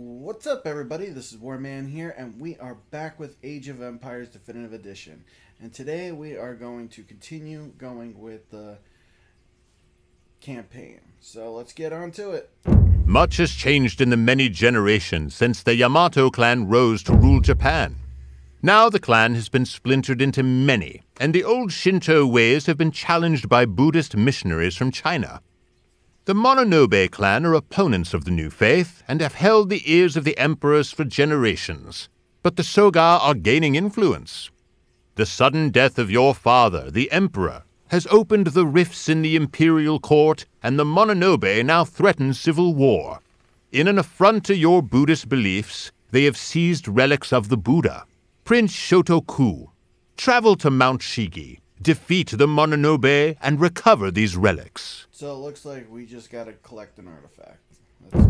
What's up, everybody? This is Warman here, and we are back with Age of Empires Definitive Edition. And today we are going to continue going with the campaign. So let's get on to it. Much has changed in the many generations since the Yamato clan rose to rule Japan. Now the clan has been splintered into many, and the old Shinto ways have been challenged by Buddhist missionaries from China. The Mononobe clan are opponents of the new faith and have held the ears of the emperors for generations, but the Soga are gaining influence. The sudden death of your father, the emperor, has opened the rifts in the imperial court, and the Mononobe now threaten civil war. In an affront to your Buddhist beliefs, they have seized relics of the Buddha. Prince Shotoku, travel to Mount Shigi, defeat the Mononobe, and recover these relics. So it looks like we just gotta collect an artifact. Let's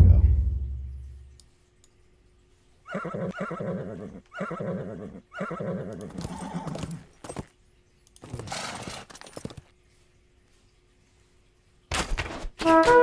go.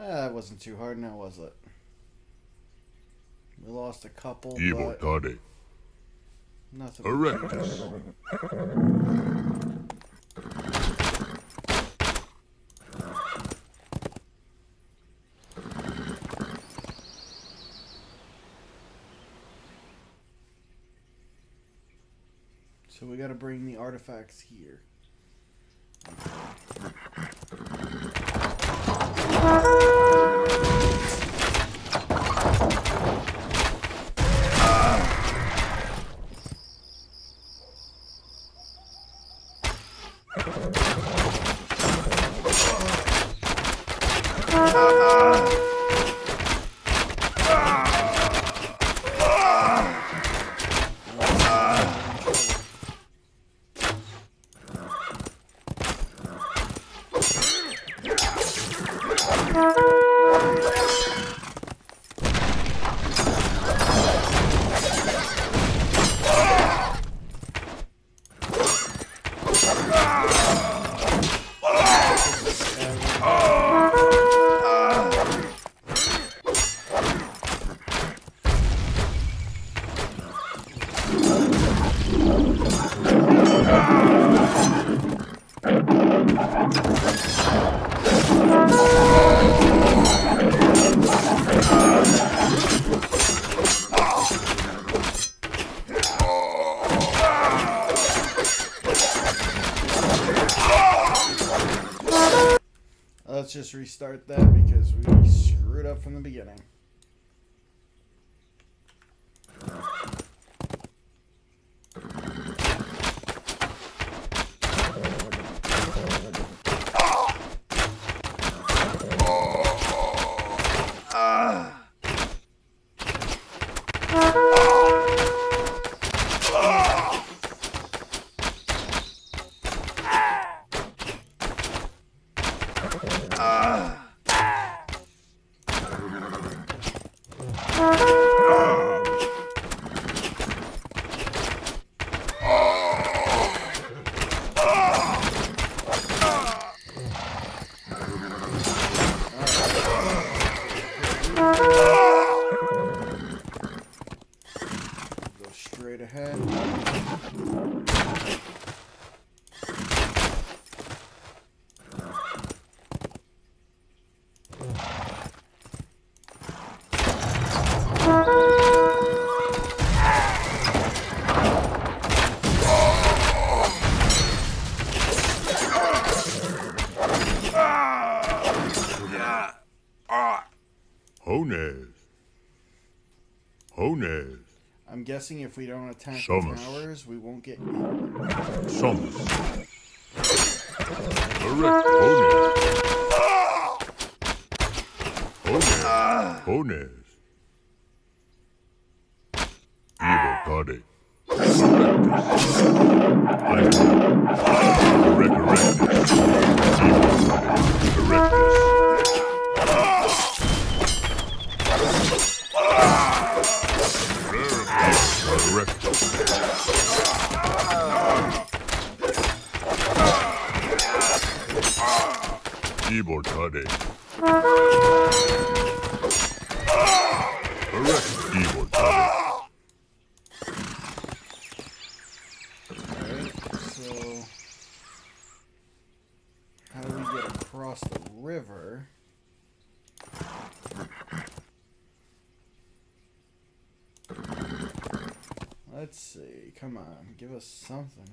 Ah, that wasn't too hard now, was it? We lost a couple, Evil but nothing. Erectus. So we gotta bring the artifacts here. Just restart that because we screwed up from the beginning. Honez. Honez. I'm guessing if we don't attack Somos. towers, we won't get. Somos. Erect Honez. Ones. Evil body. Erectus. Evil body. Erectus. Evil body. Evil. Alright, so how do we get across the river? Let's see. Come on, give us something.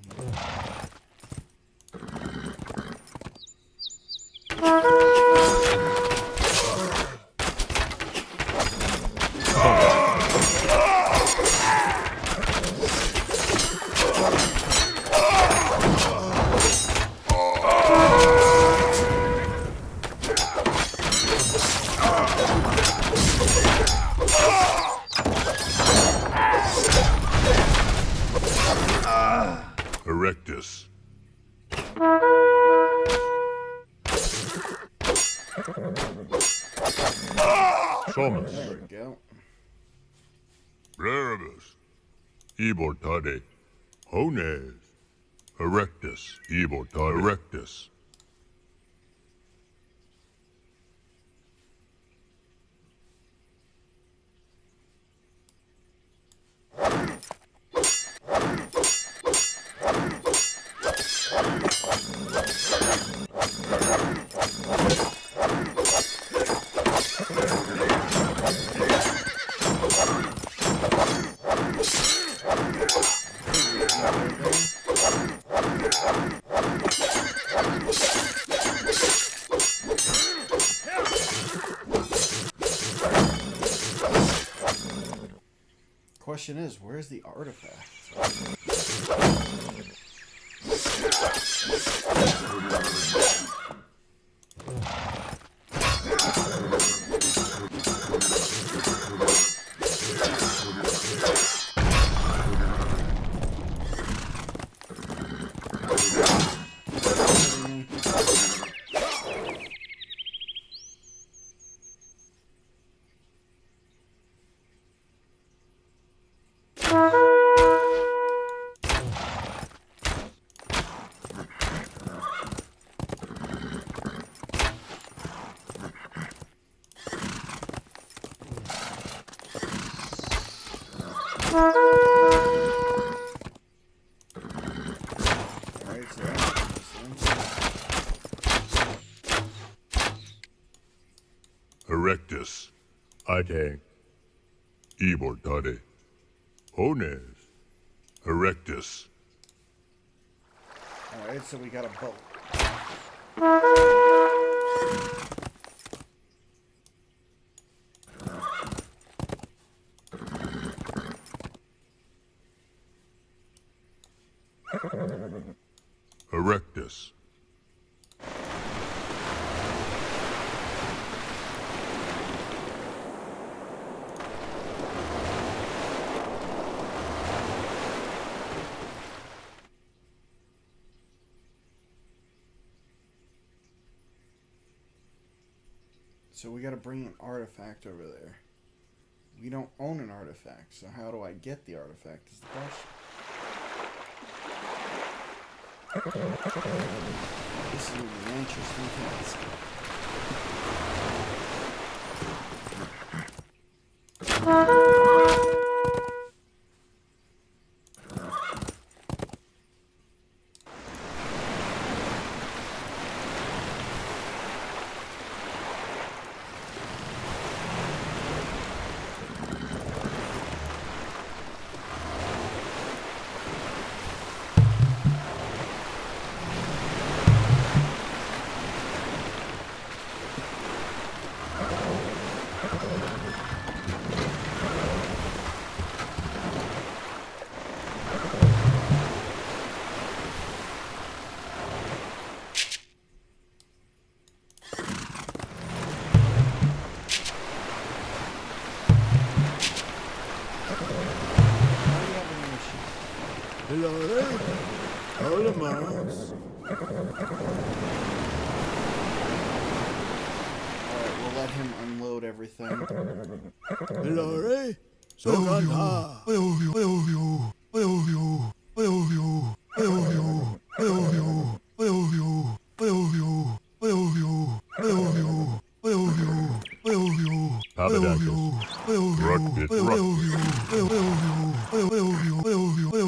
Somus. There we go. Breribus. Evil toddy. Hones. Erectus. Evil toddy. Erectus. Question is, where's the artifact? Alright, so that's Erectus. Ite. Toddy. Hones. Erectus. Alright, so we got a boat. Erectus. So we gotta bring an artifact over there. We don't own an artifact, so how do I get the artifact is the question. this is an interesting task. Vamos. Alright, we'll let him unload everything. Glory. So I owe you. I owe you. I owe you. I owe you. I owe you. I owe you. I owe you. I owe you. I owe you. I owe you. I owe you. I Lore. Soganda. Papadakis. Ruckbit, ruckbit. They've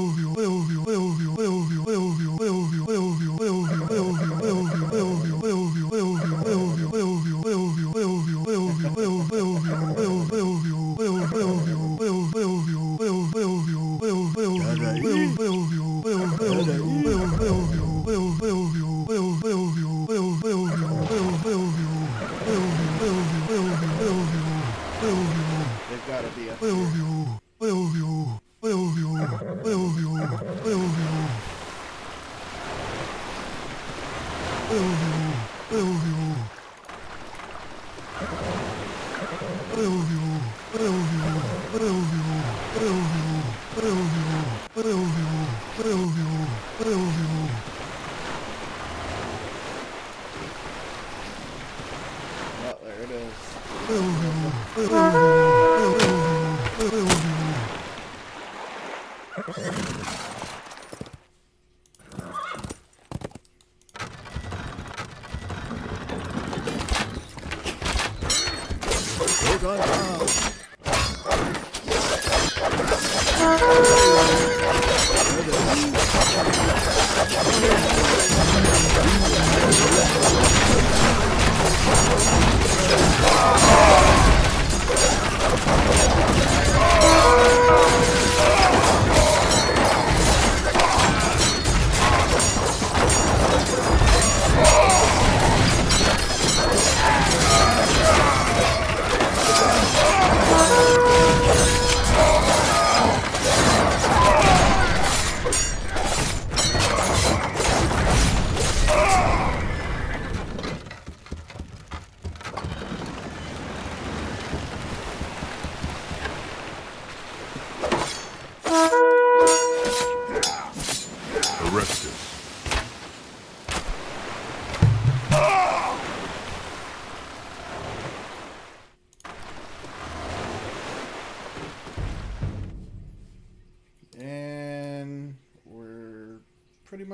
Well,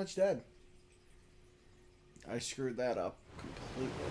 much dead. I screwed that up completely.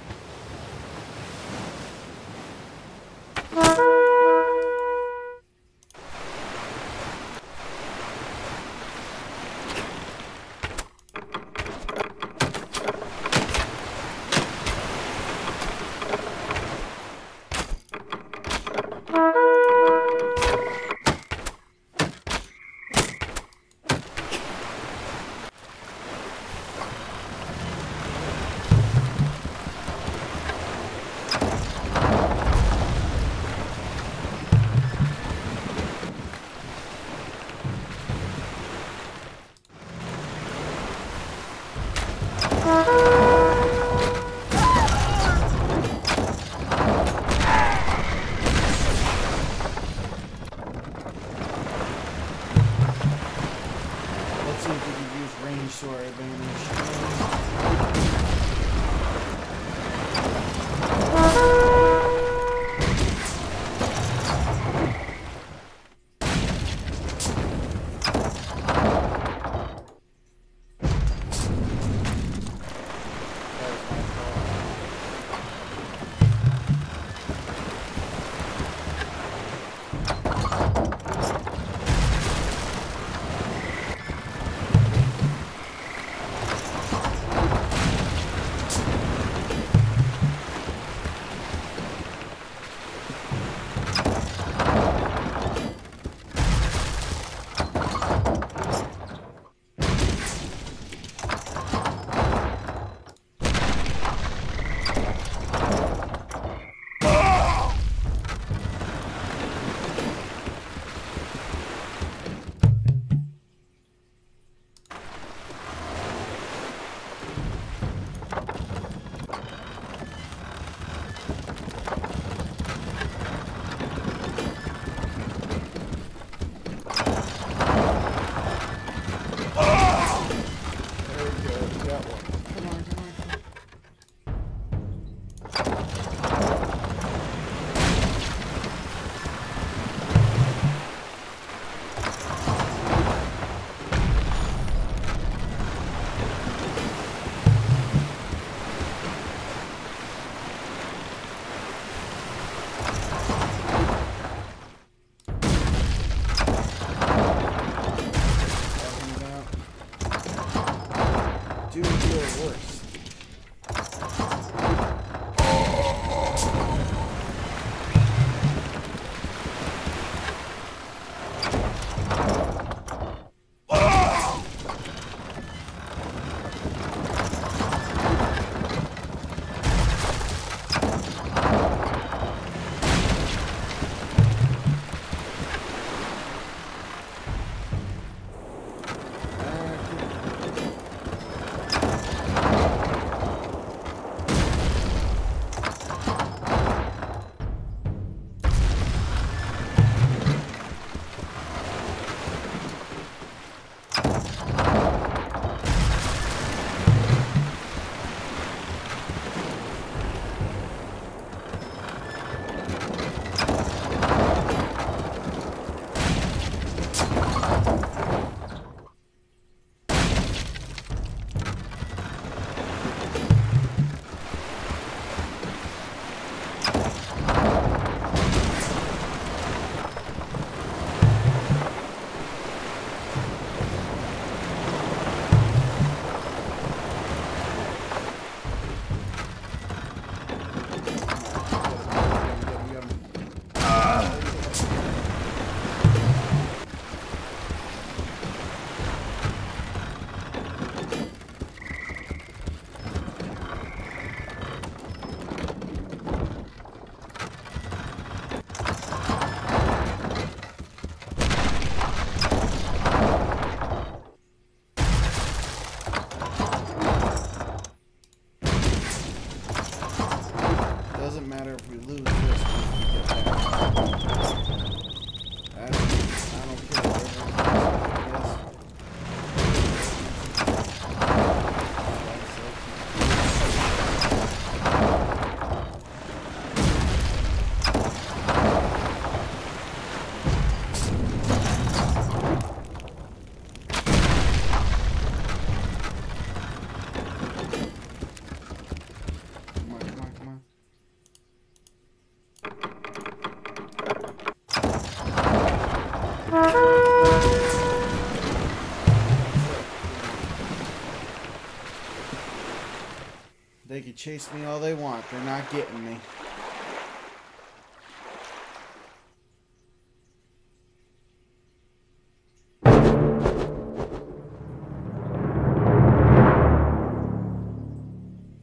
Chase me all they want. They're not getting me.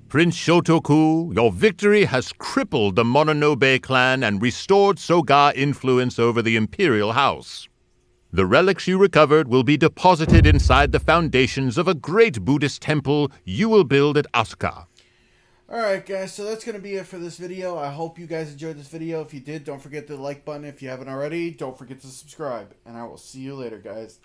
Prince Shotoku, your victory has crippled the Mononobe clan and restored Soga influence over the imperial house. The relics you recovered will be deposited inside the foundations of a great Buddhist temple you will build at Asuka. Alright guys, so that's going to be it for this video. I hope you guys enjoyed this video. If you did, don't forget the like button. If you haven't already, don't forget to subscribe. And I will see you later, guys.